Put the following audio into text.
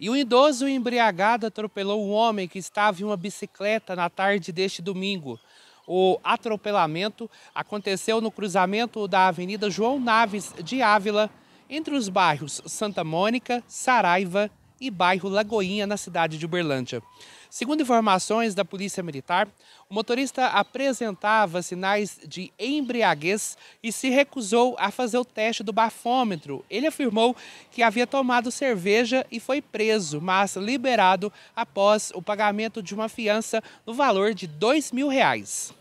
E um idoso embriagado atropelou um homem que estava em uma bicicleta na tarde deste domingo. O atropelamento aconteceu no cruzamento da Avenida João Naves de Ávila, entre os bairros Santa Mônica, Saraiva e bairro Lagoinha, na cidade de Uberlândia. Segundo informações da Polícia Militar, o motorista apresentava sinais de embriaguez e se recusou a fazer o teste do bafômetro. Ele afirmou que havia tomado cerveja e foi preso, mas liberado após o pagamento de uma fiança no valor de dois mil reais.